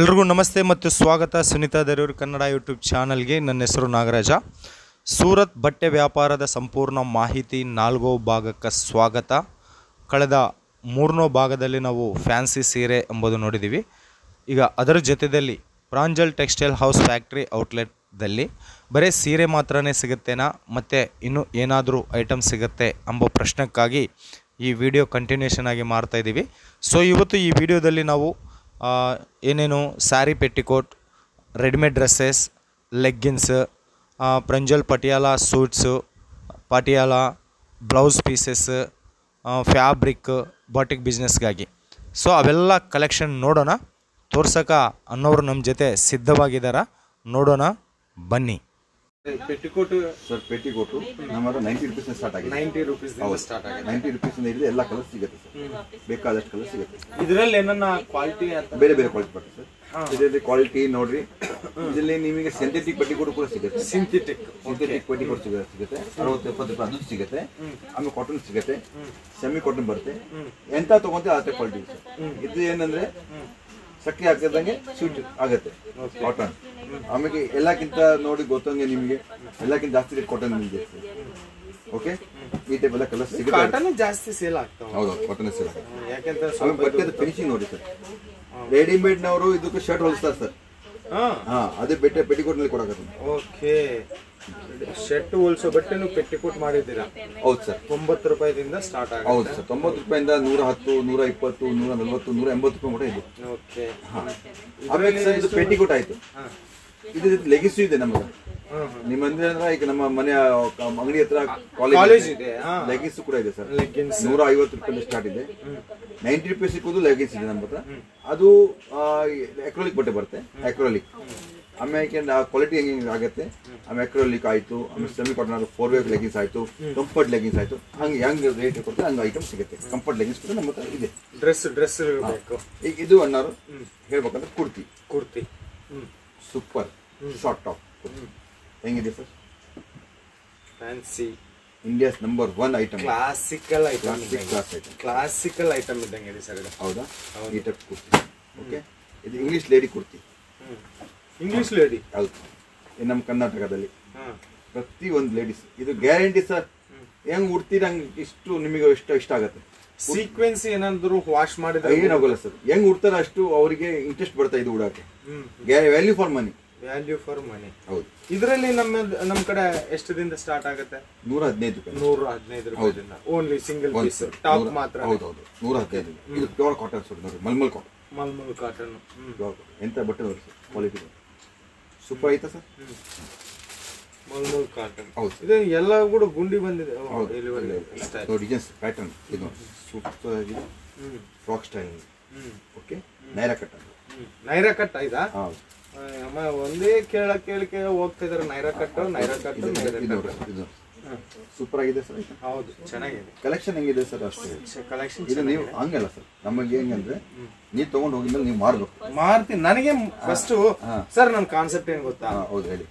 ಎಲ್ರಿಗೂ ನಮಸ್ತೆ ಮತ್ತು ಸ್ವಾಗತ. ಸುನಿತಾ ದರೂರ್ ಕನ್ನಡ ಯೂಟ್ಯೂಬ್ ಚಾನಲ್ಗೆ ನನ್ನ ಹೆಸರು ನಾಗರಾಜ. ಸೂರತ್ ಬಟ್ಟೆ ವ್ಯಾಪಾರದ ಸಂಪೂರ್ಣ ಮಾಹಿತಿ ನಾಲ್ಗೋ ಭಾಗಕ್ಕೆ ಸ್ವಾಗತ. ಕಳೆದ ಮೂರನೋ ಭಾಗದಲ್ಲಿ ನಾವು ಫ್ಯಾನ್ಸಿ ಸೀರೆ ಎಂಬುದು ನೋಡಿದ್ದೀವಿ ಈಗ ಅದರ ಜೊತೆಯಲ್ಲಿ ಪ್ರಾಂಜಲ್ ಟೆಕ್ಸ್ಟೈಲ್ ಹೌಸ್ ಫ್ಯಾಕ್ಟ್ರಿ ಔಟ್ಲೆಟ್ದಲ್ಲಿ ಬರೀ ಸೀರೆ ಮಾತ್ರನೇ ಸಿಗುತ್ತೇನಾ, ಮತ್ತು ಇನ್ನೂ ಏನಾದರೂ ಐಟಮ್ ಸಿಗುತ್ತೆ ಎಂಬ ಪ್ರಶ್ನಕ್ಕಾಗಿ ಈ ವಿಡಿಯೋ ಕಂಟಿನ್ಯೂಷನ್ ಆಗಿ ಮಾಡ್ತಾಯಿದ್ದೀವಿ ಸೊ, ಇವತ್ತು ಈ ವಿಡಿಯೋದಲ್ಲಿ ನಾವು ಏನೇನು saree petticoat readymade dresses, leggings Pranjal Patiala suits, Patiala blouse pieces fabric, batik ಬಿಸ್ನೆಸ್ಗಾಗಿ. So, ಅವೆಲ್ಲ ಕಲೆಕ್ಷನ್ ನೋಡೋಣ. ತೋರ್ಸೋಕೆ ಅನ್ನೋರು ನಮ್ಮ ಜೊತೆ ಸಿದ್ಧವಾಗಿದ್ದಾರೆ ನೋಡೋಣ. ಬನ್ನಿ. ಪೆಟ್ಟಿಕೋಟ್ ಸರ್ ಪೆಟಿಕೋಟು ನಮ್ಮ ಹತ್ರ ನೈಂಟಿ ರುಪೀಸ್ ಸ್ಟಾರ್ಟ್ ಆಗಿದೆ. ನೈಂಟಿ ರುಪೀಸ್ ಸ್ಟಾರ್ಟ್ ಆಗಿದೆ. ನೈಂಟಿ ರುಪೀಸ್ ಹಿಡಿದು ಎಲ್ಲ ಕಲರ್ ಸಿಗುತ್ತೆ ಸರ್. ಬೇಕಾದಷ್ಟು ಕಲರ್ ಸಿಗುತ್ತೆ. ಇದರಲ್ಲಿ ಏನನ್ನ ಕ್ವಾಲಿಟಿ ಬೇರೆ ಬೇರೆ ಕ್ವಾಲಿಟಿ ಬರುತ್ತೆ ಸರ್. ಇದರಲ್ಲಿ ಕ್ವಾಲಿಟಿ ನೋಡ್ರಿ. ಇದರಲ್ಲಿ ನಿಮಗೆ ಸಿಂಥೆಟಿಕ್ ಪಟ್ಟಿ ಕೂಡ ಕೂಡ ಸಿಗುತ್ತೆ ಸಿಂಥೆಟಿಕ್ ಸಿಂಥೆಟಿಕ್ ಪಟ್ಟಿ ಕೂಡ ಸಿಗುತ್ತೆ. ಅರವತ್ತು ಎಪ್ಪತ್ತು ರೂಪಾಯಿ ಅದು ಸಿಗುತ್ತೆ. ಆಮೇಲೆ ಕಾಟನ್ ಸಿಗುತ್ತೆ. ಸೆಮಿ ಕಾಟನ್ ಬರುತ್ತೆ. ಎಂತ ತಗೊಂತೀವಿ ಆ ಕ್ವಾಲಿಟಿ ಸರ್. ಇದು ಏನಂದ್ರೆ ಸಕ್ಕರೆ ಹಾಕಿದಂಗೆ ಸ್ವೀಟ್ ಆಗುತ್ತೆ. ಕಾಟನ್ ಆಮೇಲೆ ಎಲ್ಲಕ್ಕಿಂತ ನೋಡಿ ಗೊತ್ತಂಗೆ ನಿಮಗೆ. ಎಲ್ಲಕ್ಕಿಂತ ಜಾಸ್ತಿ ರೇಟ್ ಕಾಟನ್ ನಿಮಗೆ ಓಕೆ ಈ ಟೈಪ್ ಎಲ್ಲ ಕಲರ್ ಸಿಗುತ್ತೆ. ಕಾಟನ್ ಜಾಸ್ತಿ ಸೇಲ್ ಆಗ್ತಾವ. ಹೌದು ಕಾಟನ್ ಸೇಲ್ ಯಾಕಂದ್ರೆ ಆಮೇಲೆ ಸ್ವಲ್ಪ ಬಟ್ಟೆದು ಫಿನಿಶಿಂಗ್ ನೋಡಿ ಸರ್. ರೆಡಿಮೇಡ್ ನವರು ಇದಕ್ಕೆ ಶರ್ಟ್ ಹೊಲಿಸ್ತಾರೆ ಸರ್. ಹಾ. ಹಾ ಅದೇ ಬೆಟ್ಟೆ ಪೆಟಿಕೋಟ್ನಲ್ಲಿ ಕೊಡಕತ್ತೆ ಓಕೆ. ಶರ್ಟ್ ಹೋಲ್ಸೋ ಬಟ್ಟೆನು ಪೆಟ್ಟಿಕೋಟ್ ಮಾಡಿದ್ದೀರಾ? ಹೌದು ಸರ್. ತೊಂಬತ್ತು ರೂಪಾಯಿದಿಂದ ಸ್ಟಾರ್ಟ್ ಆಗುತ್ತೆ. ಹೌದು ಸರ್. ತೊಂಬತ್ತು ರೂಪಾಯಿಂದ ನೂರ ಹತ್ತು ನೂರ ಇಪ್ಪತ್ತು ನೂರ ನಲ್ವತ್ತು ನೂರ ಎಂಬತ್ತು ರೂಪಾಯಿ ಕೂಡ ಇದೆ. ಓಕೆ. ಆಮೇಲೆ ಸರ್ ಇದು ಪೆಟ್ಟಿಕೋಟ್ ಆಯ್ತು. ಹಾ. ಇದು ಲೆಗಿಸು ಇದೆ ನಮಗೆ. ಹಾ ನಿಮ್ಮ ಅಂದ್ರೆ ಈಗ ನಮ್ಮ ಮನೆಯ ಕ- ಅಂಗಡಿ ಹತ್ರ ಕಾಲೇಜ್ ಇದೆ. ಲೆಗಿನ್ಸ್ ಕೂಡ ಇದೆ ಸರ್. ಲೆಗ್ಗಿನ್ಸ್ ನೂರ ಐವತ್ತು ರೂಪಾಯಿ ಸ್ಟಾರ್ಟ್ ಇದೆ ನೈಂಟಿ ರುಪೀಸ್ ಸಿಕ್ಕೋದು ಲೆಗಿನ್ಸ್ ಇದೆ ನಮ್ಮ ಹತ್ರ. ಅದು ಎಕ್ರೋಲಿಕ್ ಬಟ್ಟೆ ಬರುತ್ತೆ. ಎಕ್ರೋಲಿಕ್ ಆಮೇಲೆ ಕ್ವಾಲಿಟಿ ಹೆಂಗೆ ಆಗುತ್ತೆ? ಆಮೇಲೆ ಎಕ್ರೋಲಿಕ್ ಆಯ್ತು ಆಮೇಲೆ semi cotton four way leggings ಆಯ್ತು ಕಂಫರ್ಟ್ ಲೆಗಿನ್ಸ್ ಆಯ್ತು. ಹಂಗೆ ಹೆಂಗ್ ರೇಟ್ ಕೊಡ್ತಾರೆ ಹಂಗೆ ಐಟಮ್ ಸಿಗುತ್ತೆ. ಕಂಫರ್ಟ್ ಲೆಗಿನ್ಸ್ ಕೂಡ ನಮ್ಮ ಹತ್ರ ಇದೆ. ಡ್ರೆಸ್ ಡ್ರೆಸ್ ಈಗ ಇದು ಅನ್ನಾರು ಹೇಳ್ಬೇಕಂದ್ರೆ kurti. Kurti. Super short top ಹೆಂಗಿದೆ sir fancy India's number one item classical item classic class item classical item ಇದ್ದಂಗೆ ಇದೆ ಸರ್ ಇದು. ಹೌದಾ? ಈ ಟೈಪ್ ಕುರ್ತಿ ಓಕೆ ಇದು English lady kurti English lady ಹೌದು. ನಮ್ಮ ಕರ್ನಾಟಕದಲ್ಲಿ. ಪ್ರತಿ ಒಂದು ಲೇಡೀಸ್ ಇದು ಗ್ಯಾರಂಟಿ ಸರ್ ಹೆಂಗ್ ಉಡ್ತೀರ ಹಂಗೆ ಇಷ್ಟು ನಿಮಗೆ ಇಷ್ಟ ಇಷ್ಟ ಆಗತ್ತೆ. ಸೀಕ್ವೆನ್ಸ್ ಏನಾದ್ರು ವಾಶ್ ಮಾಡಿದ್ರೆ ಏನಾಗಲ್ಲ ಸರ್ ಹೆಂಗ್ ಉಡ್ತಾರ ಅಷ್ಟು ಅವರಿಗೆ ಇಂಟ್ರೆಸ್ಟ್ ಬರ್ತಾ ಇದು ಉಡಾಕೆ. ಹ್ಮ್. Value for money value for money ಹೌದು. ಇದರಲ್ಲಿ ನಮ್ಮ ನಮ್ಮ ಕಡೆ ಎಷ್ಟದಿಂದ ಸ್ಟಾರ್ಟ್ ಆಗುತ್ತೆ? ನೂರ ಹದಿನೈದು ನೂರ ಹದಿನೈದು ರೂಪಾಯಿದಿಂದ. Only single piece. ಟಾಪ್ ಮಾತ್ರ. ಹೌದು ಹೌದು ನೂರ ಹದಿನೈದು ಇದು ಪ್ಯೂರ್ ಕಾಟನ್ ಸರ್ ನೋಡಿ ಮಲ್ಮಲ್ ಕಾಟನ್ ಮಲ್ಮಲ್ ಕಾಟನ್ ಎಂತ ಬಟ್ಟೆ ನೋಡಿ ಸರ್? ಕ್ವಾಲಿಟಿ ಸೂಪರ್ ಐತಾ ಸರ್? ಮಲ್ಮಲ್ ಕಾಟನ್ ಹೌದು. ಇದು ಎಲ್ಲ ಕೂಡ ಗುಂಡಿ ಬಂದಿದೆ. ಹೌದು. ಡಿಸೈನ್ಸ್ ಪ್ಯಾಟರ್ನ್ ಇದು ಸೂಪರ್ ಆಗಿದೆ frock style okay Naira cut Naira cut ಆಯ್ತಾ ಹೌದು. ಅಮ್ಮ ಒಂದೇ ಕೇಳ ಕೇಳಿಕೆ ಹೋಗ್ತಾ ಇದಾರೆ ನೈರಾ ಕಟ್ಟು ನೈರಾ ಕಟ್ಟು ಇದು ನೈರಾ ಇದು ಇದು ಸೂಪರ್ ಆಗಿದೆ ಸರ್ ಹೌದು ಚೆನ್ನಾಗಿದೆ. ಕಲೆಕ್ಷನ್ ಹೆಂಗಿದೆ ಸರ್ ಅಷ್ಟೇ? ಕಲೆಕ್ಷನ್ ಇದು ನೀವು ಹಂಗಲ್ಲ ಸರ್. ನಮಗೆ ಹೆಂಗಂದ್ರೆ ನೀ ತಗೊಂಡು ಹೋಗಿದ್ಮೇಲೆ ನೀವು ಮಾರ್ಬೇಕು. ಮಾರ್ತೀನಿ. ನನಗೆ ಫಸ್ಟ್ ಸರ್ ನನ್ನ ಕಾನ್ಸೆಪ್ಟ್ ಏನ್ ಗೊತ್ತಾ? ಹಾ, ಹೌದು ಹೇಳಿ.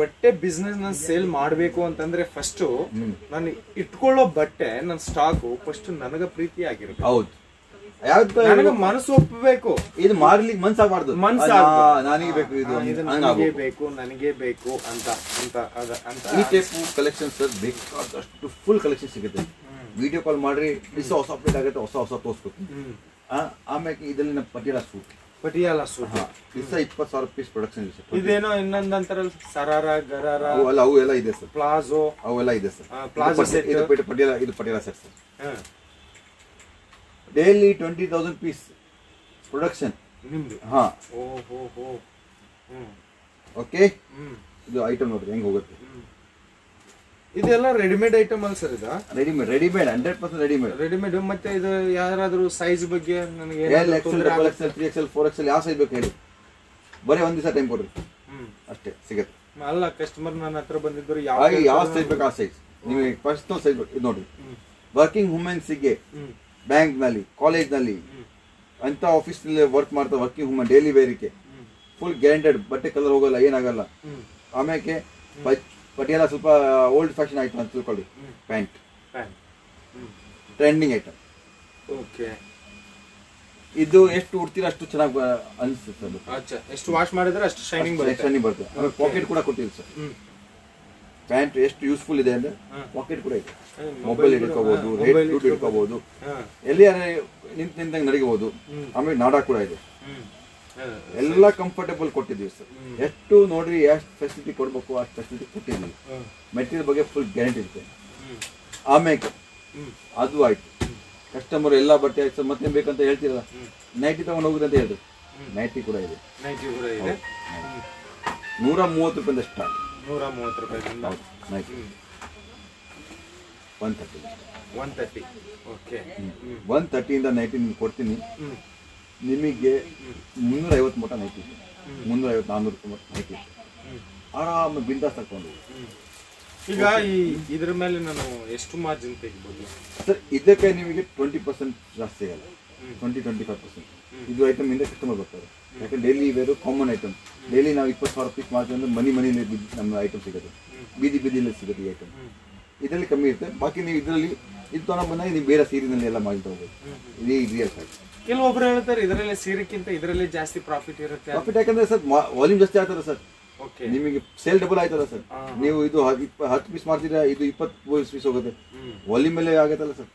ಬಟ್ಟೆ ಬಿಸ್ನೆಸ್ನ ಸೇಲ್ ಮಾಡಬೇಕು ಅಂತಂದ್ರೆ ಫಸ್ಟ್. ನಾನು ಇಟ್ಕೊಳ್ಳೋ ಬಟ್ಟೆ ನನ್ನ ಸ್ಟಾಕ್ ಫಸ್ಟ್ ನನಗ ಪ್ರೀತಿ ಆಗಿರ್ಬೇಕು ಹೌದು. ನನಗ ಮನಸ್ಸು ಒಪ್ಪಬೇಕು. ಇದು ಮಾರ್ಲಿಕ್ಕೆ ಮನ್ಸಾಗಬಾರ್ದು. ಮನ್ಸ ನನಗೆ ಬೇಕು ಇದು ನನಗೆ ಬೇಕು ನನಗೆ ಬೇಕು ಅಂತ ಅಂತ ಅಂತ. ಈ ಟೈಪ್ ಕಲೆಕ್ಷನ್ ಸರ್ ಬೇಕಾದಷ್ಟು ಫುಲ್ ಕಲೆಕ್ಷನ್ ಸಿಗುತ್ತೆ. ವಿಡಿಯೋ ಕಾಲ್ ಮಾಡ್ರಿ ಹೊಸ ಹೊಸ ಅಪ್ಡೇಟ್ ಆಗುತ್ತೆ ಹೊಸ ಹೊಸ ತೋರಿಸ್ಬೇಕು. ಆಮೇಲೆ ಇದರಲ್ಲಿ ನಮ್ಮ ಪಟಿಯಾಲ ಸೂಟ್ ಪಟಿಯಾಲ ಸೂಟ್ ಹಾ ದಿವಸ ಇಪ್ಪತ್ತು ಸಾವಿರ ಪೀಸ್ ಪ್ರೊಡಕ್ಷನ್ ಇದೆ ಇದೇನೋ ಇನ್ನೊಂದಂತರ ಅಂತಾರಲ್ಲ ಸರಾರ ಗರಾರ ಅವು ಎಲ್ಲ ಅವು ಎಲ್ಲ ಇದೆ ಸರ್ ಪ್ಲಾಜೋ. ಅವೆಲ್ಲ ಇದೆ ಸರ್ ಪ್ಲಾಜೋ ಇದು ಪಟಿಯಾಲ ಇದು Patiala set sir daily twenty thousand piece production ನಿಮ್ದು? ಹಾ. ಓಕೆ ಇದು ಐಟಮ್ ನೋಡ್ರಿ ಹೆಂಗ್ ಹೋಗುತ್ತೆ? ಇದೆಲ್ಲ ರೆಡಿಮೇಡ್ ಐಟಮ್ ಅಲ್ಲ ಸರ್ ಇದು? Readymade readymade hundred percent readymade readymade ಮತ್ತೆ ಇದು ಯಾರಾದ್ರೂ ಸೈಜ್ ಬಗ್ಗೆ ನನಗೆ L XL double? XL three XL four XL ಯಾವ ಸೈಜ್ ಬೇಕು ಹೇಳಿ. ಬರೀ ಒಂದ್ ದಿವಸ ಟೈಮ್ ಕೊಡ್ರಿ. ಅಷ್ಟೇ ಸಿಗತ್ತೆ. ಅಲ್ಲ ಕಸ್ಟಮರ್ ನನ್ನ ಹತ್ರ ಬಂದಿದ್ದರು ಯಾವ ಯಾವ ಸೈಜ್ ಬೇಕು ಆ ಸೈಜ್ ನಿಮಗೆ ಫಸ್ಟ್ ಸೈಜ್ ಬೇಕು. ಇದು ನೋಡ್ರಿ. ವರ್ಕಿಂಗ್ ವುಮೆನ್ಸ್ಗೆ ಹ್ಮ್ ಬ್ಯಾಂಕ್ನಲ್ಲಿ ಕಾಲೇಜ್ನಲ್ಲಿ ಅಂತ ಆಫೀಸ್ನಲ್ಲಿ ವರ್ಕ್ ಮಾಡ್ತಾ ವರ್ಕಿಂಗ್ ಹುಮನ್ ಡೈಲಿ ವೇರಿಕೆ ಫುಲ್ ಗ್ಯಾರಂಟೆಡ್ ಬಟ್ಟೆ ಕಲರ್ ಹೋಗಲ್ಲ ಏನಾಗಲ್ಲ. ಆಮ್ಯಾಕೆ ಆಮೇಲೆ ಪಟಿಯಾಲ ಸ್ವಲ್ಪ ಓಲ್ಡ್ ಫ್ಯಾಷನ್ ಆಯ್ತು ಅಂತ ತಿಳ್ಕೊಳ್ಳಿ. ಪ್ಯಾಂಟ್ ಟ್ರೆಂಡಿಂಗ್ ಐಟಮ್ ಓಕೆ ಇದು ಎಷ್ಟು ಉಡ್ತೀರ ಅಷ್ಟು ಚೆನ್ನಾಗಿ ಅನಿಸುತ್ತೆ ಎಷ್ಟು ವಾಶ್ ಮಾಡಿದ್ರೆ ಅಷ್ಟು ಶೈನಿಂಗ್ ಬರುತ್ತೆ. ಶೈನಿಂಗ್ ಬರುತ್ತೆ. ಪಾಕೆಟ್ ಕೂಡ ಕೊಟ್ಟಿಲ್ಲ ಸರ್. ಪ್ಯಾಂಟ್ ಎಷ್ಟು ಯೂಸ್ಫುಲ್ ಇದೆ ಅಂದ್ರೆ ಪಾಕೆಟ್ ಕೂಡ ಇದೆ. ಮೊಬೈಲ್ ಇಟ್ಕೋಬಹುದು ರೇಟ್ ದುಡ್ಡು ಇಟ್ಕೋಬಹುದು ಎಲ್ಲಿ ನಿಂತ ನಿಂತಂಗೆ ನಡಿಬಹುದು ಆಮೇಲೆ ನಾಡ ಕೂಡ ಇದೆ. ಎಲ್ಲ ಕಂಫರ್ಟೇಬಲ್ ಕೊಟ್ಟಿದ್ದೀವಿ ಸರ್. ಎಷ್ಟು ನೋಡ್ರಿ ಎಷ್ಟು ಫೆಸಿಲಿಟಿ ಕೊಡ್ಬೇಕು ಅಷ್ಟು ಫೆಸಿಲಿಟಿ ಕೊಟ್ಟಿದ್ದೀವಿ. ಮೆಟೀರಿಯಲ್ ಬಗ್ಗೆ ಫುಲ್ ಗ್ಯಾರಂಟಿ ಇರುತ್ತೆ ಆಮೇಲೆ ಅದು ಆಯ್ತು. ಕಸ್ಟಮರ್ ಎಲ್ಲ ಬಟ್ಟೆ ಆಯ್ತು ಸರ್ ಮತ್ತೆ ಬೇಕಂತ ಹೇಳ್ತೀರಲ್ಲ? ನೈಟಿ ತಗೊಂಡು ಹೋಗುದು ಅಂತ ಹೇಳಿದ್ರು ನೈಟಿ ಕೂಡ ಇದೆ. ನೈಟಿ ಕೂಡ ಇದೆ. ನೂರ ಮೂವತ್ತು ರೂಪಾಯಿಂದ ಸ್ಟಾರ್ಟ್ ನೂರ ಮೂವತ್ತು ರೂಪಾಯಿದಿಂದ one thirty one thirty okay one ತರ್ಟಿಯಿಂದ nighty ನಿಮ್ಗೆ ಕೊಡ್ತೀನಿ. ನಿಮಗೆ ಮುನ್ನೂರೈವತ್ತು ಮಟ ಮಟ್ಟ ನೈಟಿ ಮುನ್ನೂರೈವತ್ತು ಮುನ್ನೂರ ಐವತ್ತು ನಾನ್ನೂರು ನೈಟಿ ಆರಾಮ ಬಿಂದಾಸ್ ತಗೊಂಡು. ಈಗ ಈ ಇದ್ರ ಮೇಲೆ ನಾನು ಎಷ್ಟು ಮಾರ್ಜಿನ್ ತೆಗಿಬೋದು? ಸರ್ ಇದಕ್ಕೆ ನಿಮಗೆ ಟ್ವೆಂಟಿ ಪರ್ಸೆಂಟ್ ಜಾಸ್ತಿ ಆಗಲ್ಲ. ಟ್ವೆಂಟಿ ಟ್ವೆಂಟಿ ಫೈವ್ ಪರ್ಸೆಂಟ್ ಇದು ಐಟಮ್ ಇಂದ ಕಸ್ಟಮರ್ ಬರ್ತಾರೆ. ಯಾಕಂದ್ರೆ daily wear common item daily ನಾವು ಇಪ್ಪತ್ತು ಸಾವಿರ ಪೀಸ್ ಮಾಡ್ತೀವಿ ಅಂದ್ರೆ ಮನಿ ಮನಿಲಿ ನಮ್ಮ ಐಟಮ್ ಸಿಗುತ್ತೆ. ಬೀದಿ ಬೀದಿಯಲ್ಲಿ ಸಿಗುತ್ತೆ ಈ ಐಟಮ್ ಇದರಲ್ಲಿ ಕಮ್ಮಿ ಇರುತ್ತೆ. ಬಾಕಿ ನೀವು ಇದರಲ್ಲಿ ಇದು ತಗೊಂಡು ಬಂದಾಗ ನೀವು ಬೇರೆ ಸೀರಿನಲ್ಲಿ ಎಲ್ಲ ಮಾಡಿ ತಗೋಬೋದು. ಇದೇ ಇದೆಯಲ್ಲ ಸರ್ ಕೆಲವೊಬ್ರು ಹೇಳ್ತಾರೆ ಇದರಲ್ಲಿ ಸೀರೆಕ್ಕಿಂತ ಇದರಲ್ಲಿ ಜಾಸ್ತಿ ಪ್ರಾಫಿಟ್ ಇರುತ್ತೆ ಪ್ರಾಫಿಟ್ ಯಾಕಂದ್ರೆ ಸರ್ ವಾಲ್ಯೂಮ್ ಜಾಸ್ತಿ ಆಗ್ತದೆ ಸರ್. ಓಕೆ ನಿಮಗೆ ಸೇಲ್ ಡಬಲ್ ಆಯ್ತಲ್ಲ ಸರ್ ನೀವು ಇದು ಹತ್ತು ಪೀಸ್ ಮಾಡ್ತೀರಾ ಇದು ಇಪ್ಪತ್ತು ಪೀಸ್ ಹೋಗುತ್ತೆ. ವಾಲ್ಯೂಮ್ ಮೇಲೆ ಆಗತ್ತಲ್ಲ ಸರ್.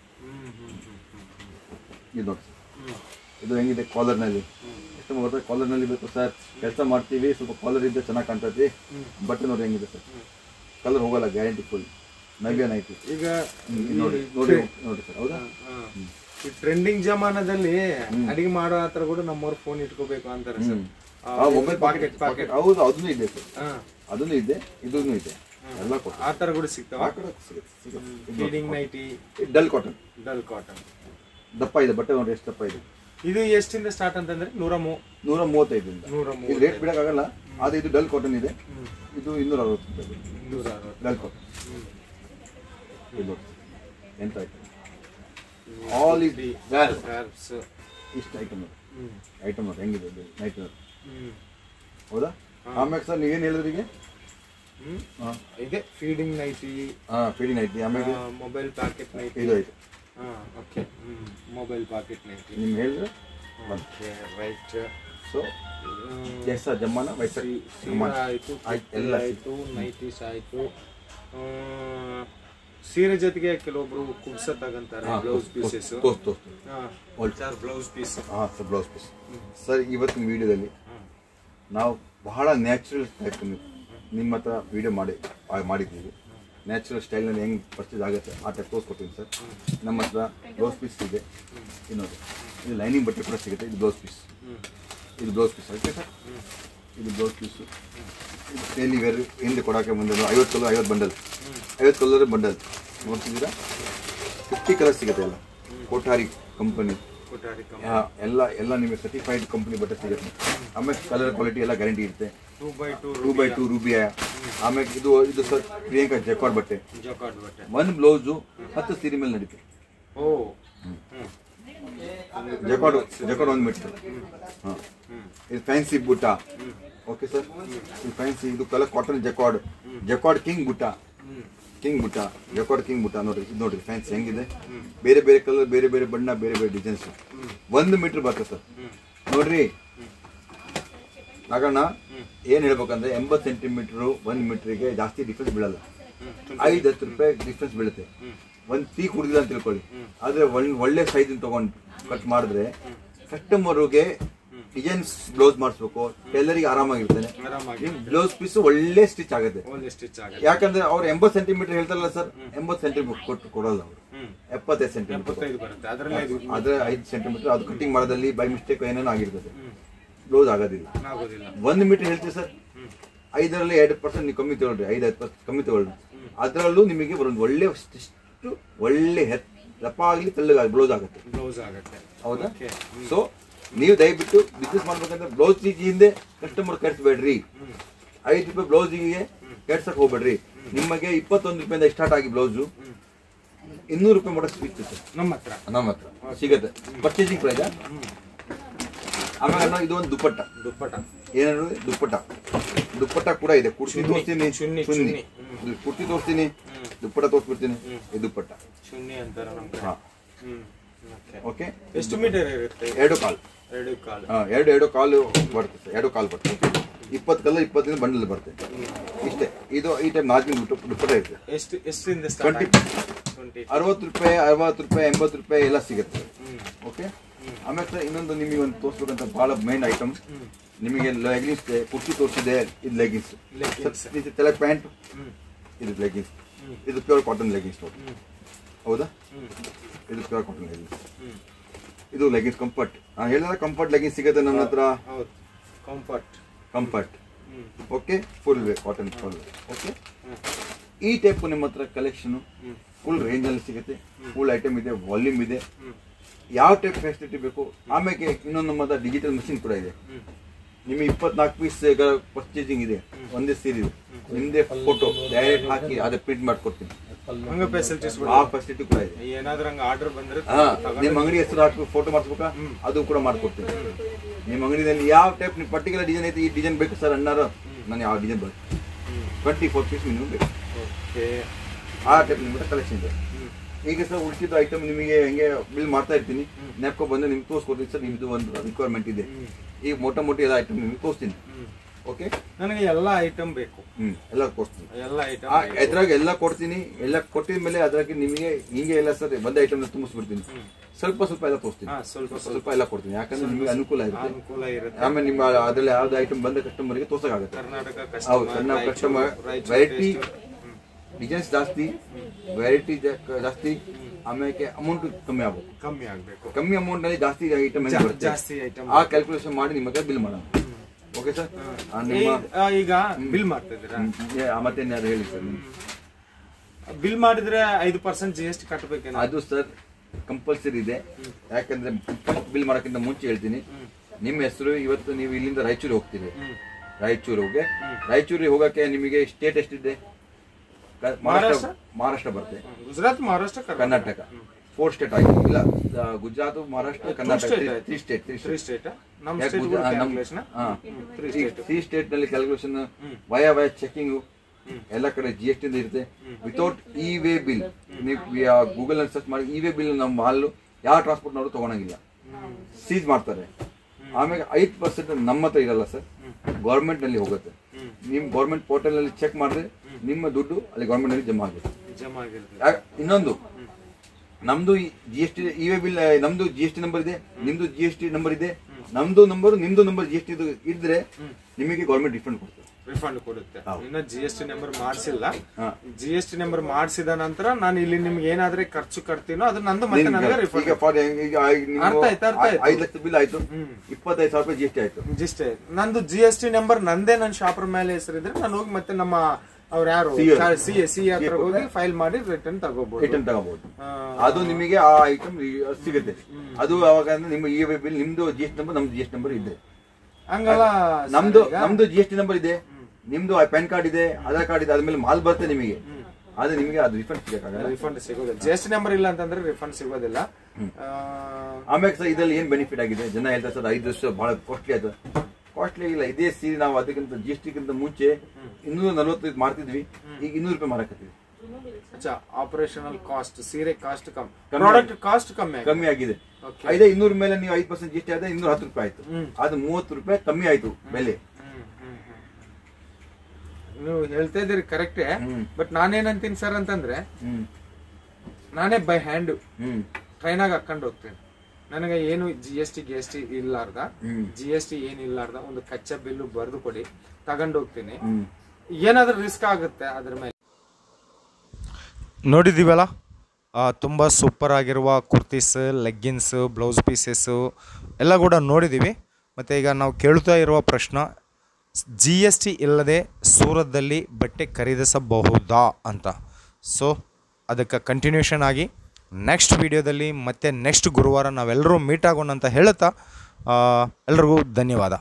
ಇದು ನೋಡಿ ಸರ್. ಇದು ಹೆಂಗಿದೆ ಕಾಲರ್ನಲ್ಲಿ ಎಷ್ಟು ಕಾಲರ್ನಲ್ಲಿ ಬೇಕು ಸರ್. ಕೆಲಸ ಮಾಡ್ತೀವಿ ಸ್ವಲ್ಪ ಕಾಲರ್ ಇದ್ದರೆ ಚೆನ್ನಾಗಿ ಕಾಣ್ತೈತಿ. ಬಟ್ಟೆ ನೋಡಿ ಹೆಂಗಿದೆ ಸರ್. ಕಲರ್ ಹೋಗಲ್ಲ ಗ್ಯಾರಂಟಿ ಫುಲ್ ನವ್ಯ ನೈಟಿ ಈಗ ನೋಡಿ ನೋಡಿ ನೋಡಿ ಸರ್ ಹೌದಾ? ಈ ಟ್ರೆಂಡಿಂಗ್ ಜಮಾನದಲ್ಲಿ ಅಡಿಗೆ ಮಾಡೋ ಹತ್ರ ಕೂಡ ನಮ್ಮವ್ರು ಫೋನ್ ಇಟ್ಕೋಬೇಕು ಅಂತಾರೆ ಸರ್. ಪಾಕೆಟ್ ಪಾಕೆಟ್ ಹೌದು ಅದನ್ನು ಇದೆ ಸರ್. ಅದನ್ನು ಇದೆ ಇದೂನು ಇದೆ. ಎಲ್ಲ ಕೊಟ್ಟು ಆ ತರ ಕೂಡ ಸಿಗ್ತಾವ? ಸಿಗುತ್ತೆ nightie dull cotton dull cotton ದಪ್ಪ ಇದೆ ಬಟ್ಟೆ ನೋಡಿ ಎಷ್ಟು ದಪ್ಪ ಇದೆ. ಇದು ಎಷ್ಟಿಂದ ಸ್ಟಾರ್ಟ್ ಅಂತಂದ್ರೆ ನೂರ ಮೂ ನೂರ ಮೂವತ್ತೈದರಿಂದ. ನೂರ ಇದು ರೇಟ್ ಬಿಡಕ್ಕಾಗಲ್ಲ ಆದ್ರೆ ಇದು ಡಲ್ ಕಾಟನ್ ಇದೆ. ಇದು ಇನ್ನೂರ ಅರವತ್ತು. ರೂಪಾಯಿ ನೂರ ಅರವತ್ತು ಡಲ್ ಕಾಟನ್ ಇದು ನೋಡಿ. ಎಂತ ಐಟಮ್ ಆಲ್ ಇಸ್ ಸ್ಕ್ರಾಪ್ಸ್ ಇಷ್ಟು ಐಟಮ್ ಹ್ಮ್. ಐಟಮ್ ನೋಡಿ ಹೆಂಗಿದೆ ನೈಟ್ ಹ್ಮ್. ಹೌದಾ? ಆಮ್ಯಾಗ ಸರ್ ನೀವೇನು ಹೇಳಿದ್ರಿ ಈಗ ಹ್ಮ್. ಹಾಂ. ಇದೆ. ಫೀಡಿಂಗ್ ನೈಟಿ ಹಾಂ ಫೀಡಿಂಗ್ ನೈಟಿ ಆಮ್ಯಾಗ ಮೊಬೈಲ್ ಪ್ಯಾಕೆಟ್ ನೈಟಿ ಇದು ಐತೆ ಹಾ ಓಕೆ ಮೊಬೈಲ್ ಪಾಕೆಟ್ ನೈಂಟಿ ನಿಮ್ಗೆ ಹೇಳಿದ್ರೆ? ಮತ್ತೆ ರೈಟ್ ಸೊ ಎಸ್ ಜಮ್ಮನ ವೈಸರಿ ಸೀರೆ ಆಯ್ತು ಎಲ್ಲ ಆಯಿತು ನೈಟೀಸ್ ಆಯಿತು. ಸೀರೆ ಜೊತೆಗೆ ಕೆಲವೊಬ್ರು ಕುಬ್ಸ ತಗಂತಾರೆ blouse pieces sir blouse piece ಹಾಂ. ಸರ್ ಬ್ಲೌಸ್ ಪೀಸ್ ಸರ್ ಇವತ್ತಿನ ವಿಡಿಯೋದಲ್ಲಿ ನಾವು ಬಹಳ ನ್ಯಾಚುರಲ್ ಟೈಪ್ ನಿಮ್ಮ ಹತ್ರ ವಿಡಿಯೋ ಮಾಡಿ ಮಾಡಿದ್ದೀವಿ. ನ್ಯಾಚುರಲ್ ಸ್ಟೈಲ್ನಲ್ಲಿ ಹೆಂಗೆ ಪರ್ಚೇಸ್ ಆಗುತ್ತೆ ಆ ಟೈಪ್ ತೋರಿಸ್ಕೊಡ್ತೀನಿ ಸರ್. ನಮ್ಮ ಹತ್ರ ಬ್ಲೌಸ್ ಪೀಸ್ ಇದೆ. ಇನ್ನೊಂದು ಇದು ಲೈನಿಂಗ್ ಬಟ್ಟೆ ಕೂಡ ಸಿಗುತ್ತೆ. ಇದು ಬ್ಲೌಸ್ ಪೀಸ್ ಇದು ಬ್ಲೌಸ್ ಪೀಸ್ ಓಕೆ ಸರ್ ಇದು ಬ್ಲೌಸ್ ಪೀಸು ಇದು ಡೈಲಿ ವೇರ್ ಹಿಂದೆ ಕೊಡೋಕೆ ಮುಂದೆ ಐವತ್ತು ಕಲರ್ ಐವತ್ತು ಬಂಡಲ್. ಐವತ್ತು ಕಲರ್ ಬಂಡಲ್. ನೋಡ್ತಿದ್ದೀರಾ? ಫಿಫ್ಟಿ ಕಲರ್ ಸಿಗುತ್ತೆ ಎಲ್ಲ. ಕೋಟಾರಿ ಕಂಪನಿ ಎಲ್ಲ ಎಲ್ಲ ನಿಮಗೆ ಸರ್ಟಿಫೈಡ್ ಕಂಪನಿ ಬಟ್ಟೆ ಸಿಗುತ್ತೆ. ಆಮೇಲೆ ಕಲರ್ ಕ್ವಾಲಿಟಿ ಎಲ್ಲ ಗ್ಯಾರಂಟಿ ಇರುತ್ತೆ. ಟೂ ಬೈ ಟೂ ರೂಬಿಯ ಆಮೇಲೆ ಇದು ಇದು ಸರ್ ಪ್ರಿಯಾಂಕಾ ಜಕಾರ್ಡ್ ಬಟ್ಟೆ. ಒಂದು ಬ್ಲೌಸು ಹತ್ತು ಸೀರೆ ಮೇಲೆ ನಡೀತೆ. ಜಕಾರ್ಡ್ ಜಕಾರ್ಡ್ ಒಂದು ಮೀಟರ್ ಹಾಂ. ಇದು ಫ್ಯಾನ್ಸಿ ಬುಟ್ಟ ಓಕೆ ಸರ್ ಇದು ಫ್ಯಾನ್ಸಿ ಇದು colour cotton jacquard jacquard king ಬುಟ್ಟ ಕಿಂಗ್ ಬುಟ್ಟ ರೆಕಾರ್ಡ್ ಕಿಂಗ್ ಬುಟ್ಟ ನೋಡ್ರಿ ಇದು ನೋಡ್ರಿ ಫ್ಯಾನ್ಸ್ ಹೆಂಗಿದೆ? ಬೇರೆ ಬೇರೆ ಕಲರ್ ಬೇರೆ ಬೇರೆ ಬಣ್ಣ, ಬೇರೆ ಬೇರೆ ಡಿಸೈನ್ಸ್ ಒಂದು ಮೀಟರ್ ಬರ್ತದೆ ಸರ್. ನೋಡ್ರಿ. ನಾಗಣ್ಣ, ಏನ್ ಹೇಳ್ಬೇಕಂದ್ರೆ ಎಂಬತ್ತು ಸೆಂಟಿಮೀಟರ್ ಒಂದ್ ಮೀಟರ್ಗೆ ಜಾಸ್ತಿ ಡಿಫ್ರೆನ್ಸ್ ಬೀಳಲ್ಲ. ಐದು, ಹತ್ತು ರೂಪಾಯಿ ಡಿಫ್ರೆನ್ಸ್ ಬೀಳುತ್ತೆ. ಒಂದ್ ಟೀ ಕುಡಿದಿಲ್ಲ ಅಂತ ತಿಳ್ಕೊಳ್ಳಿ. ಆದ್ರೆ ಒಳ್ಳೆ ಸೈಜ್ ತಗೊಂಡ್ ಕಟ್ ಮಾಡಿದ್ರೆ ಕಸ್ಟಮರ್ಗೆ ಡಿಸೈನ್ಸ್ ಬ್ಲೌಸ್ ಮಾಡಿಸ್ಬೇಕು. ಟೈಲರಿಗೆ ಆರಾಮಾಗಿರ್ತಾನೆ. ಆರಾಮಾಗಿ. ಬ್ಲೌಸ್ ಪೀಸ್ ಒಳ್ಳೆ ಸ್ಟಿಚ್ ಆಗುತ್ತೆ. ಯಾಕಂದ್ರೆ ಅವ್ರು ಎಂಬತ್ತು ಸೆಂಟಿಮೀಟರ್ ಹೇಳ್ತಾರಲ್ಲ ಸರ್ ಎಂಬತ್ತು ಸೆಂಟಿಮೀಟರ್ ಕೊಟ್ಟು ಕೊಡಲ್ಲ ಅವರು. ಎಪ್ಪತ್ತೈದು ಸೆಂಟಿಮೀಟರ್ ಆದ್ರೆ ಐದು ಸೆಂಟಿಮೀಟರ್ ಅದು ಕಟಿಂಗ್ ಮಾಡೋದಲ್ಲಿ ಬೈ ಮಿಸ್ಟೇಕ್ ಏನೇನೋ ಆಗಿರ್ತದೆ. ಬ್ಲೌಸ್ ಆಗೋದಿಲ್ಲ. ಒಂದ್ ಮೀಟರ್ ಹೇಳ್ತೀವಿ ಸರ್ ಐದರಲ್ಲಿ ಎರಡು ಪರ್ಸೆಂಟ್ ನೀವು ಕಮ್ಮಿ ತಗೊಳ್ರಿ. ಐದು ಹತ್ತು ಪರ್ಸೆಂಟ್ ಕಮ್ಮಿ ತಗೊಳ್ರಿ. ಅದರಲ್ಲೂ ನಿಮಗೆ ಒಂದು ಒಳ್ಳೆ ಒಳ್ಳೆ ದಪ್ಪ ಆಗ್ಲಿ ತೆಳ್ಳಗಾಗಿ ಬ್ಲೌಸ್ ಆಗುತ್ತೆ. ಬ್ಲೌಸ್ ಆಗುತ್ತೆ. ಹೌದಾ? ಸೊ ನೀವು ದಯವಿಟ್ಟು ಬಿಸ್ನೆಸ್ ಮಾಡ್ಬೇಕಂದ್ರೆ ಬ್ಲೌಸ್ ಹಿಂದೆ ಕಸ್ಟಮರ್ ಕಟ್ಸ್ಬೇಡ್ರಿ ಐದು ರೂಪಾಯಿ ಬ್ಲೌಸಿಗೆ ಕೆಡ್ಸಕ್ ಹೋಗ್ಬೇಡ್ರಿ. ನಿಮಗೆ ಇಪ್ಪತ್ತೊಂದು ರೂಪಾಯಿಂದ ಸ್ಟಾರ್ಟ್ ಆಗಿ ಬ್ಲೌಸು ಇನ್ನೂರು ರೂಪಾಯಿ ಮಟ್ಟ ಸಿಗ್ತದೆ ನಮ್ಮ ಹತ್ರ. ನಮ್ಮ ಹತ್ರ. ಸಿಗತ್ತೆ. ಪರ್ಚೇಸಿಂಗ್ ಪ್ರೈಸ್ ಆಮೇಲೆ ಇದು ಒಂದು ದುಪ್ಪಟ್ಟ. ದುಪ್ಪಟ್ಟ. ಏನಾದ್ರು ದುಪ್ಪಟ್ಟ. ದುಪ್ಪಟ್ಟ ಕೂಡ ಇದೆ. ಕುರ್ತಿ ತೋರಿಸ್ತೀನಿ. ಚುನ್ನಿ, ಚುನ್ನಿ. ಕುರ್ತಿ ತೋರಿಸ್ತೀನಿ. ದುಪ್ಪಟ್ಟ ತೋರಿಸ್ಬಿಡ್ತೀನಿ. ಇದು ದುಪ್ಪಟ್ಟ. ಚುನ್ನಿ ಅಂತಾರೆ ಓಕೆ ಎಷ್ಟು ಮೀಟರ್ ಇರುತ್ತೆ? ಎರಡು ಕಾಲು. ಹಾ, ಎರಡು ಎರಡು ಕಾಲು ಬರ್ತದೆ. ಎರಡು ಕಾಲು ಬರ್ತದೆ. ಇಪ್ಪತ್ತು ಕಲ್ಲ ಇಪ್ಪತ್ತರಿಂದ ಬಂಡಲ್ ಬರ್ತದೆ. ಇಷ್ಟೇ. ಇದು ಈ ಟೈಮ್ ನಾಲ್ಕು ದುಪ್ಪಟ ಇರುತ್ತೆ ಎಷ್ಟು ಎಷ್ಟರಿಂದ ಟ್ವೆಂಟಿ ಅರವತ್ತು ರೂಪಾಯಿ ಅರವತ್ತು ರೂಪಾಯಿ ಎಂಬತ್ತು ರೂಪಾಯಿ ಎಲ್ಲ ಸಿಗುತ್ತೆ. ಓಕೆ ಆಮೇಲೆ ಇನ್ನೊಂದು ನಿಮಗೆ ಒಂದು ತೋರಿಸ್ಬೇಕಂತ ಭಾಳ ಮೇನ್ ಐಟಮ್ ನಿಮಗೆ ಲೆಗಿನ್ಸ್ ಇದೆ ಕುರ್ಚಿ ತೋರಿಸಿದೆ ಇದು ಲೆಗಿನ್ಸ್. ಇದು ತಲೆ ಪ್ಯಾಂಟ್ ಇದು ಲೆಗಿನ್ಸ್ ಇದು ಪ್ಯೂರ್ ಕಾಟನ್ ಲೆಗಿನ್ಸ್ ಹೌದಾ? ಇದು ಪ್ಯೂರ್ ಕಾಟನ್ ಲೆಗಿನ್ಸ್ ಇದು ಲೆಗಿನ್ಸ್ ಕಂಫರ್ಟ್ ನಾನು ಹೇಳಿದ್ರೆ ಕಂಫರ್ಟ್ ಲೆಗಿನ್ಸ್ ಸಿಗುತ್ತೆ ನನ್ನ ಹತ್ರ. Comfort comfort okay full way cotton full okay ಈ ಟೈಪ್ ನಿಮ್ಮ ಹತ್ರ ಕಲೆಕ್ಷನ್ ಫುಲ್ ರೇಂಜಲ್ಲಿ ಸಿಗುತ್ತೆ. ಫುಲ್ ಐಟಮ್ ಇದೆ ವಾಲ್ಯೂಮ್ ಇದೆ. ಯಾವ ಟೈಪ್ ಫೆಸಿಲಿಟಿ ಬೇಕು ಆಮೇಲೆ ಇನ್ನೊಂದು ನಮ್ಮ ಡಿಜಿಟಲ್ ಮಷಿನ್ ಕೂಡ ಇದೆ. ನಿಮಗೆ ಇಪ್ಪತ್ನಾಲ್ಕು ಪೀಸ್ ಪರ್ಚೇಸಿಂಗ್ ಇದೆ. ಒಂದೇ ಸೀರೆ ಇದೆ ನಿಮ್ದೇ ಫೋಟೋ ಡೈರೆಕ್ಟ್ ಹಾಕಿ ಅದೇ ಪ್ರಿಂಟ್ ಮಾಡ್ಕೊಡ್ತೀನಿ. ಹಂಗ ಫೆಸಿಲಿಟೀಸ್ ಆ ಫೆಸಿಲಿಟಿ ಕೂಡ ಇದೆ. ಏನಾದ್ರೂ ಹಂಗ ಆರ್ಡರ್ ಬಂದ್ರೆ ಹಾ ನಿಮ್ಮ ಅಂಗಡಿ ಹೆಸರು ಹಾಕಿ ಫೋಟೋ ಮಾಡಿಸ್ಬೇಕಾ? ಅದು ಕೂಡ ಮಾಡ್ಕೊಡ್ತೀನಿ. ನಿಮ್ಮ ಅಂಗಡಿನಲ್ಲಿ ಯಾವ ಟೈಪ್ ನಿಮ್ಮ ಪರ್ಟಿಕ್ಯುಲರ್ ಡಿಸೈನ್ ಐತಿ ಈ ಡಿಸೈನ್ ಬೇಕು ಸರ್ ಅಣ್ಣಾರು ನಾನು ಯಾವ ಡಿಸೈನ್ ಬೇಕು? ಟ್ವೆಂಟಿ ಫೋರ್ ಪೀಸ್ ಮಿನಿಮಮ್ ಬೇಕು. ಓಕೆ. ಆ ಟೈಪ್ ನಿಮ್ಗೆ ಕಲೆಕ್ಷನ್ ಇದೆ. ಈಗ ಸರ್ ಉಳಿಸಿದ ಐಟಮ್ ನಿಮಗೆ ಹೆಂಗೆ ಬಿಲ್ ಮಾಡ್ತಾ ಇರ್ತೀನಿ. ನೆಪ್ಕೊ ಬಂದು ನಿಮ್ಗೆ ತೋರಿಸ್ಕೊಡ್ತೀನಿ ಸರ್ ನಿಮ್ದು ಒಂದು ರಿಕ್ವೈರ್ಮೆಂಟ್ ಇದೆ. ಈಗ ಮೋಟ ಮೋಟಿ ಎಲ್ಲ ಐಟಮ್ ನಿಮ್ಗೆ ತೋರಿಸ್ತೀನಿ. ಓಕೆ ನನಗೆ ಎಲ್ಲ ಐಟಮ್ ಬೇಕು. ಹ್ಮ್ ಎಲ್ಲ ಕೊಡ್ತೀನಿ. ಎಲ್ಲ ಐಟಮ್ ಆ, ಎದ್ರಾಗ ಎಲ್ಲ ಕೊಡ್ತೀನಿ ಎಲ್ಲ ಕೊಟ್ಟಿದ ಮೇಲೆ ಅದ್ರಾಗೆ ನಿಮಗೆ ಹಿಂಗೆ ಎಲ್ಲ ಸರ್ ಒಂದೇ ಐಟಮ್ ತುಂಬಿಸ್ಬಿಡ್ತೀನಿ. ಸ್ವಲ್ಪ ಸ್ವಲ್ಪ ಎಲ್ಲ ತೋರಿಸ್ತೀನಿ ಹಾ ಸ್ವಲ್ಪ ಸ್ವಲ್ಪ ಎಲ್ಲ ಕೊಡ್ತೀನಿ. ಯಾಕಂದ್ರೆ ನಿಮಗೆ ಅನುಕೂಲ ಇರುತ್ತೆ ಅನುಕೂಲ ಇರುತ್ತೆ. ಆಮೇಲೆ ನಿಮ್ಮ ಅದ್ರಲ್ಲಿ ಯಾವ್ದು ಐಟಮ್ ಬಂದ ಕಸ್ಟಮರ್ಗೆ ತೋರ್ಸಕ್ಕಾಗುತ್ತೆ. ಕರ್ನಾಟಕ ಹೌದು ಕಸ್ಟಮರ್ ಸಣ್ಣ ಕಸ್ಟಮರ್ ವೆರೈಟಿ ಡಿಸೈನ್ಸ್ ಜಾಸ್ತಿ ವೆರೈಟಿ ಜಾಸ್ತಿ ಆಮೇಲೆ ಅಮೌಂಟ್ ಕಮ್ಮಿ ಆಗಬೇಕು ಕಮ್ಮಿ ಆಗಬೇಕು. ಕಮ್ಮಿ ಅಮೌಂಟ್ನಲ್ಲಿ ಜಾಸ್ತಿ ಐಟಮ್ ಬರುತ್ತೆ. ಜಾಸ್ತಿ ಐಟಮ್ ಆ ಕ್ಯಾಲ್ಕುಲೇಷನ್ ಮಾಡಿ ನಿಮಗೆ ಬಿಲ್ ಮಾಡೋಣ. ಓಕೆ ಸರ್ ಈಗ ಬಿಲ್ ಮಾಡ್ತಾ ಇದ್ದೀರಾ ಮತ್ತೆ ಹೇಳಿ ಸರ್ ಬಿಲ್ ಮಾಡಿದ್ರೆ ಐದು ಪರ್ಸೆಂಟ್ ಜಿ ಎಸ್ ಟಿ ಕಟ್ಟಬೇಕೇನು ಅದು ಸರ್ ಕಂಪಲ್ಸರಿ ಇದೆ. ಯಾಕಂದ್ರೆ ಬಿಲ್ ಮಾಡೋಕ್ಕಿಂತ ಮುಂಚೆ ಹೇಳ್ತೀನಿ. ನಿಮ್ಮ ಹೆಸರು ಇವತ್ತು ನೀವು ಇಲ್ಲಿಂದ ರಾಯಚೂರು ಹೋಗ್ತೀರಿ. ರಾಯಚೂರು ಹೋಗಿ. ರಾಯಚೂರಿಗೆ ಹೋಗಕ್ಕೆ ನಿಮಗೆ ಸ್ಟೇಟ್ ಎಷ್ಟಿದೆ? ಮಹಾರಾಷ್ಟ್ರ? ಮಹಾರಾಷ್ಟ್ರ ಬರುತ್ತೆ. ಗುಜರಾತ್ ಮಹಾರಾಷ್ಟ್ರ ಕರ್ನಾಟಕ. ಫೋರ್ ಸ್ಟೇಟ್ ಆಯ್ತು. ಇಲ್ಲ Gujarat Maharashtra Karnataka three state three state three ಸ್ಟೇಟ್ನಲ್ಲಿ calculation via via checking ಎಲ್ಲ ಕಡೆ ಜಿ ಎಸ್ ಟಿ ಇರುತ್ತೆ. ವಿತೌಟ್ ಇ ವೇ ಬಿಲ್ ನೀವು ಗೂಗಲ್ನಲ್ಲಿ ಸರ್ಚ್ ಮಾಡಿ ಇ ವೇ ಬಿಲ್ ನಮ್ಮ ಮಾಲ್ ಯಾವ ಟ್ರಾನ್ಸ್ಪೋರ್ಟ್ ನೋಡೋ ತಗೊಳಂಗಿಲ್ಲ ಸೀಸ್ ಮಾಡ್ತಾರೆ. ಆಮೇಲೆ ಐದು ಪರ್ಸೆಂಟ್ ನಮ್ಮ ಹತ್ರ ಇರಲ್ಲ ಸರ್ ಗೌರ್ಮೆಂಟ್ನಲ್ಲಿ ಹೋಗುತ್ತೆ. ನಿಮ್ ಗೌರ್ಮೆಂಟ್ ಪೋರ್ಟಲ್ನಲ್ಲಿ ಚೆಕ್ ಮಾಡಿದ್ರೆ ನಿಮ್ಮ ದುಡ್ಡು ಅಲ್ಲಿ ಗೌರ್ಮೆಂಟ್ನಲ್ಲಿ ಜಮಾ ಆಗುತ್ತೆ. ಇನ್ನೊಂದು ನಮ್ದು G S T e bill ನಮ್ದು ಜಿ ಎಸ್ ಟಿ ನಂಬರ್ ಇದೆ ನಿಮ್ದು ಜಿ ಎಸ್ ಟಿ ನಂಬರ್ ಇದೆ. ನಮ್ದು ನಂಬರ್ ನಿಮ್ದು ನಂಬರ್ ಜಿ ಎಸ್ ಟಿ ಇದ್ರೆ ನಿಮಗೆ ಗೌರ್ಮೆಂಟ್ ರಿಫಂಡ್ ಕೊಡ್ತದೆ. ರಿಫಂಡ್ ಕೊಡುತ್ತೆ. ಇನ್ನ ಜಿ ಎಸ್ ಟಿ ನಂಬರ್ ಮಾಡಿಸಿಲ್ಲ. ಜಿ ಎಸ್ ಟಿ ನಂಬರ್ ಮಾಡಿಸಿದ ನಂತರ ನಾನು ಇಲ್ಲಿ ನಿಮ್ಗೆ ಏನಾದ್ರೆ ಖರ್ಚು ಕಟ್ತೀನೋ ಅದು ನಂದು ಮತ್ತೆ ನನಗೆ ರಿಫಂಡ್ ಅರ್ಥ ಆಯ್ತು, ಅರ್ಥ ಆಯ್ತು. ಐದು ಲಕ್ಷ ಬಿಲ್ ಆಯ್ತು. ಇಪ್ಪತ್ತೈದು ಸಾವಿರ ರೂಪಾಯಿ ಜಿ ಎಸ್ ಟಿ ಆಯ್ತು. ಜಿಸ್ಟ್ ನಂದು ಜಿ ಎಸ್ ಟಿ ನಂಬರ್ ನಂದೇ ನನ್ನ ಶಾಪರ್ ಮೇಲೆ ಹೆಸರಿದ್ರೆ ನಾನು ಹೋಗಿ ಮತ್ತೆ ನಮ್ಮ ಅವ್ರು ಯಾರು. ಸಿ ಸಿ ಹತ್ರ ಹೋಗಿ ಫೈಲ್ ಮಾಡಿ ರಿಟರ್ನ್ ತಗೋಬಹುದು ರಿಟರ್ನ್ ತಗೋಬಹುದು ಅದು ನಿಮಗೆ ಆ ಐಟಮ್ ಸಿಗುತ್ತೆ. ಅದು ಅವಾಗ ನಿಮ್ಮ ಇ ಬಿಲ್ ನಿಮ್ದು ಜಿ ಎಸ್ ನಂಬರ್ ನಮ್ದು ಜಿ ಎಸ್ ನಂಬರ್ ಇದೆ. ಹಂಗಲ್ಲ ನಮ್ದು ನಮ್ದು ಜಿ ಎಸ್ ಟಿ ನಂಬರ್ ಇದೆ. ನಿಮ್ದು ಪ್ಯಾನ್ ಕಾರ್ಡ್ ಇದೆ ಆಧಾರ್ ಕಾರ್ಡ್ ಇದೆ ಅದ್ಮೇಲೆ ಮಾಲ್ ಬರುತ್ತೆ ನಿಮಗೆ. ಆದ್ರೆ ನಿಮಗೆ ಅದು ರಿಫಂಡ್ ಸಿಗಕ್ಕಾಗಲ್ಲ. ರಿಫಂಡ್ ಸಿಗೋದಿಲ್ಲ. ಜಿ ಎಸ್ ಟಿ ನಂಬರ್ ಇಲ್ಲ ಅಂತಂದ್ರೆ ರಿಫಂಡ್ ಸಿಗೋದಿಲ್ಲ. ಆ, ಆಮೇಲೆ ಸರ್ ಇದ್ರಲ್ಲಿ ಏನ್ ಬೆನಿಫಿಟ್ ಆಗಿದೆ? ಜನ ಹೇಳ್ತಾರೆ ಸರ್ ಐದು ವರ್ಷ ಬಹಳ ಕಾಸ್ಟ್ಲಿ ಆಯ್ತು. ಕಾಸ್ಟ್ಲಿ ಇಲ್ಲ ಇದೇ ಸೀರೆ ನಾವು ಅದಕ್ಕಿಂತ ಜಿ ಎಸ್ ಟಿಗಿಂತ ಮುಂಚೆ ಇನ್ನೂರ ನಲ್ವತ್ತೈದು ಮಾಡ್ತಿದ್ವಿ ಈಗ ಇನ್ನೂರು ರೂಪಾಯಿ ಮಾರಕತ್ತೀವಿ ಅಚ್ಚಾ ಆಪರೇಷನಲ್ ಕಾಸ್ಟ್ ಸೀರೆ ಕಾಸ್ಟ್ ಕಮ್ಮಿ. ಪ್ರಾಡಕ್ಟ್ ಕಾಸ್ಟ್ ಕಮ್ಮಿ. ಕಮ್ಮಿ ಆಗಿದೆ. ಐದೇ ಇನ್ನೂರ ಮೇಲೆ ನೀವು ಐದು ಪರ್ಸೆಂಟ್ ಜಿ ಎಸ್ ಟಿ ಆದ್ರೆ ಇನ್ನೂರ ಹತ್ತು ರೂಪಾಯಿ ಆಯ್ತು. ಅದು ಮೂವತ್ತು ರೂಪಾಯಿ ಕಮ್ಮಿ ಆಯ್ತು ಬೆಲೆ. ನೀವು ಹೇಳ್ತಾ ಇದ್ದೀರಿ ಕರೆಕ್ಟೇ. ಬಟ್ ನಾನೇನಂತೀನಿ ಸರ್ ಅಂತಂದ್ರೆ ನಾನೇ ಬೈ ಹ್ಯಾಂಡ್ ಟ್ರೈನಾಗ ಹಾಕೊಂಡು ಹೋಗ್ತೇನೆ. ನನಗೆ ಏನು G S T G S T ಇರ್ಲಾರ್ದ ಜಿ ಎಸ್ ಟಿ ಏನಿಲ್ಲಾರ್ದ? ಒಂದು ಕಚ್ಚಾ ಬಿಲ್ಲು ಬರೆದು ಕೊಡಿ. ತಗೊಂಡು ಹೋಗ್ತೀನಿ. ಹ್ಮ್. ಏನಾದ್ರೂ ರಿಸ್ಕ್ ಆಗುತ್ತೆ ಅದ್ರ ಮೇಲೆ? ನೋಡಿದ್ದೀವಲ್ಲ ತುಂಬ ಸೂಪರ್ ಆಗಿರುವ ಕುರ್ತೀಸ್ ಲೆಗ್ಗಿನ್ಸ್ ಬ್ಲೌಸ್ ಪೀಸಸ್ಸು ಎಲ್ಲ ಕೂಡ ನೋಡಿದ್ದೀವಿ ಮತ್ತು ಈಗ ನಾವು ಕೇಳ್ತಾ ಇರುವ ಪ್ರಶ್ನೆ ಜಿ ಎಸ್ ಟಿ ಇಲ್ಲದೆ ಸೂರತ್ದಲ್ಲಿ ಬಟ್ಟೆ ಖರೀದಿಸಬಹುದಾ ಅಂತ? ಸೊ ಅದಕ್ಕೆ ಕಂಟಿನ್ಯೂಷನ್ ಆಗಿ ನೆಕ್ಸ್ಟ್ ವಿಡಿಯೋದಲ್ಲಿ ಮತ್ತೆ ನೆಕ್ಸ್ಟ್ ಗುರುವಾರ ನಾವೆಲ್ಲರೂ ಮೀಟ್ ಆಗೋಣ ಅಂತ ಹೇಳುತ್ತಾ ಎಲ್ರಿಗೂ ಧನ್ಯವಾದ.